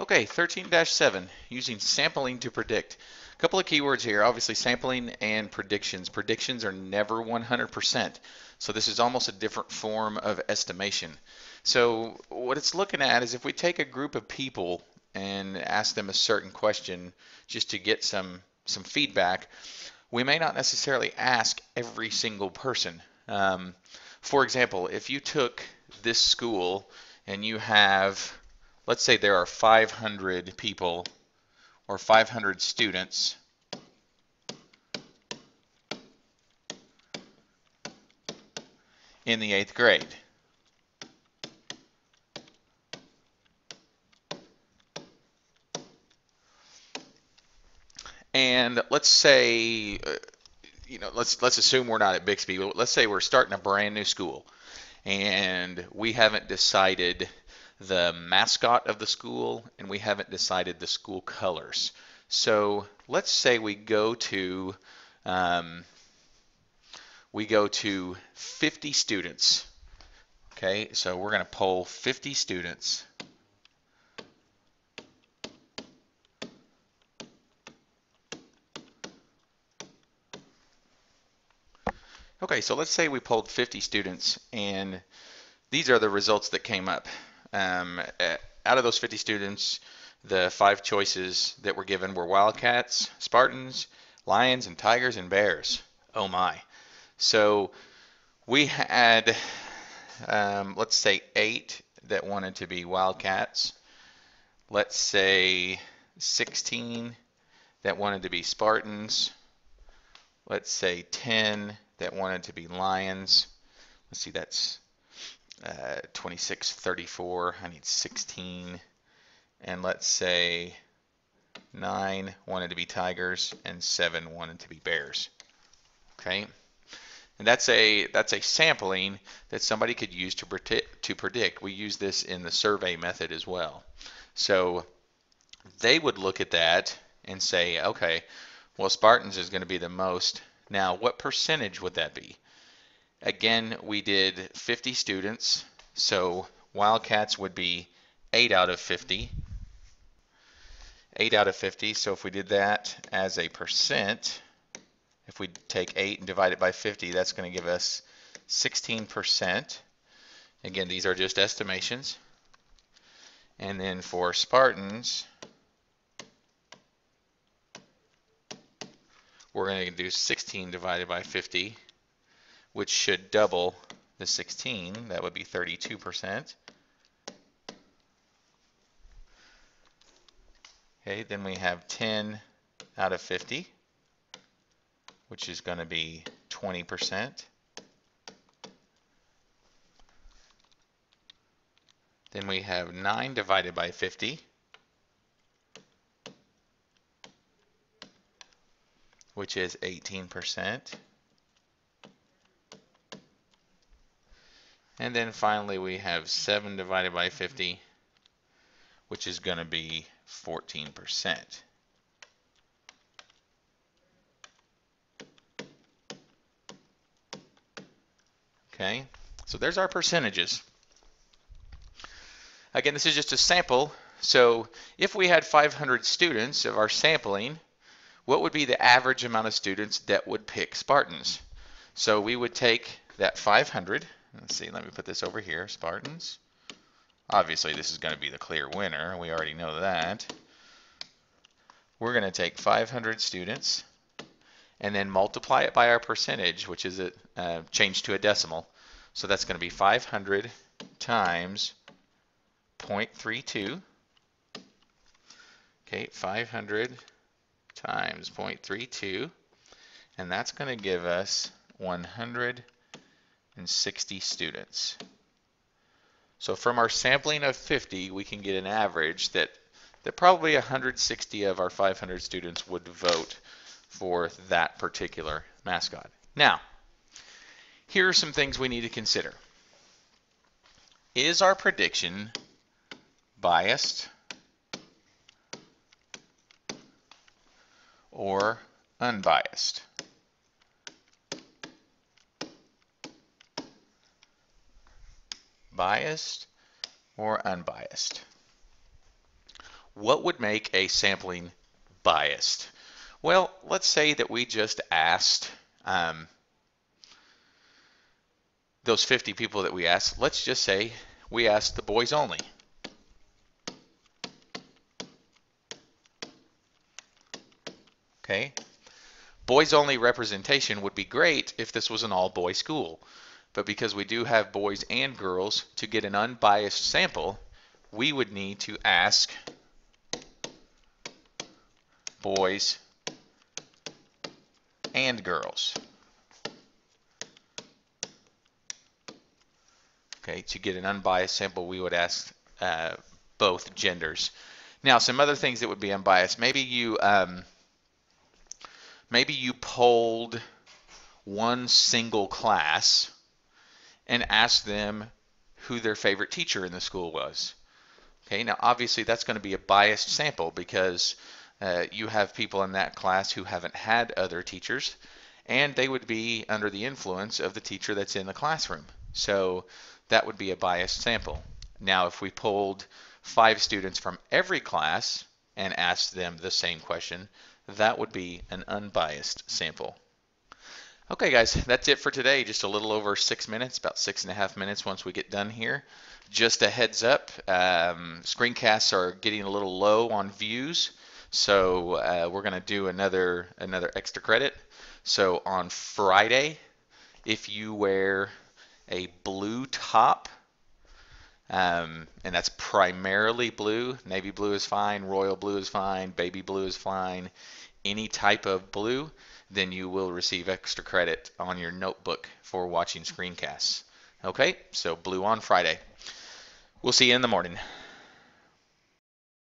Okay, 13-7, using sampling to predict. A couple of keywords here, obviously sampling and predictions. Predictions are never 100%, so this is almost a different form of estimation. So what it's looking at is if we take a group of people and ask them a certain question just to get some, some feedback, we may not necessarily ask every single person. Um, for example, if you took this school and you have let's say there are 500 people or 500 students in the eighth grade. And let's say, uh, you know, let's let's assume we're not at Bixby. Let's say we're starting a brand new school, and we haven't decided the mascot of the school and we haven't decided the school colors. So let's say we go to um, we go to 50 students. Okay, so we're going to poll 50 students. Okay, so let's say we polled 50 students and these are the results that came up. Um, uh, out of those 50 students, the five choices that were given were Wildcats, Spartans, Lions, and Tigers and Bears. Oh my. So we had, um, let's say, eight that wanted to be Wildcats. Let's say 16 that wanted to be Spartans. Let's say 10 that wanted to be Lions. Let's see, that's uh, 26, 34, I need 16, and let's say 9 wanted to be tigers and 7 wanted to be bears. Okay? And that's a that's a sampling that somebody could use to predict, to predict. We use this in the survey method as well. So they would look at that and say, okay, well Spartans is going to be the most. Now, what percentage would that be? Again, we did 50 students, so Wildcats would be 8 out of 50. 8 out of 50, so if we did that as a percent, if we take 8 and divide it by 50, that's going to give us 16%. Again, these are just estimations. And then for Spartans, we're going to do 16 divided by 50, which should double the 16. That would be 32%. Okay, then we have 10 out of 50, which is going to be 20%. Then we have 9 divided by 50, which is 18%. And then finally we have 7 divided by 50, which is going to be 14%. Okay, so there's our percentages. Again, this is just a sample. So if we had 500 students of our sampling, what would be the average amount of students that would pick Spartans? So we would take that 500 Let's see, let me put this over here, Spartans. Obviously, this is going to be the clear winner. We already know that. We're going to take 500 students and then multiply it by our percentage, which is a, uh, changed to a decimal. So that's going to be 500 times 0.32. Okay, 500 times 0.32. And that's going to give us 100 and 60 students. So from our sampling of 50, we can get an average that, that probably 160 of our 500 students would vote for that particular mascot. Now, here are some things we need to consider. Is our prediction biased or unbiased? Biased or unbiased? what would make a sampling biased? Well, let's say that we just asked um, those 50 people that we asked, let's just say we asked the boys only. Okay. Boys only representation would be great if this was an all boys school. But because we do have boys and girls, to get an unbiased sample, we would need to ask boys and girls. Okay, to get an unbiased sample, we would ask uh, both genders. Now, some other things that would be unbiased. Maybe you um, maybe you polled one single class and ask them who their favorite teacher in the school was. Okay, now obviously that's going to be a biased sample because uh, you have people in that class who haven't had other teachers and they would be under the influence of the teacher that's in the classroom. So that would be a biased sample. Now, if we polled five students from every class and asked them the same question, that would be an unbiased sample. Okay, guys, that's it for today. Just a little over six minutes, about six and a half minutes once we get done here. Just a heads up, um, screencasts are getting a little low on views, so uh, we're going to do another another extra credit. So on Friday, if you wear a blue top, um, and that's primarily blue. Navy blue is fine, royal blue is fine, baby blue is fine. Any type of blue, then you will receive extra credit on your notebook for watching screencasts. Okay, so blue on Friday. We'll see you in the morning.